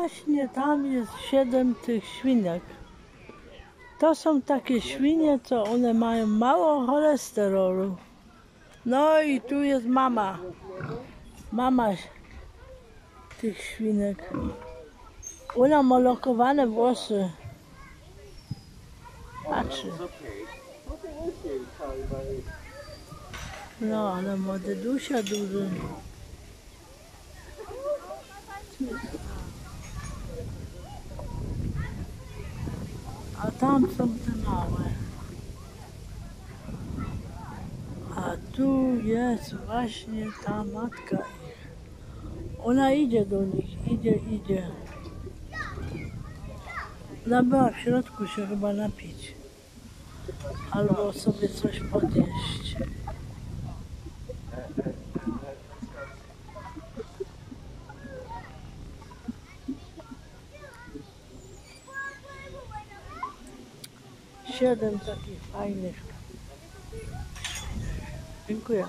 Właśnie tam jest siedem tych świnek. To są takie świnie, co one mają mało cholesterolu. No i tu jest mama. Mama tych świnek. Ona ma lokowane włosy. Patrzy. No, ale ma dedusia duży. A tam są te małe. A tu jest właśnie ta matka. Ona idzie do nich, idzie, idzie. Ona była w środku się chyba napić. Albo sobie coś podjeść. Siedem takich fajnych. Dziękuję.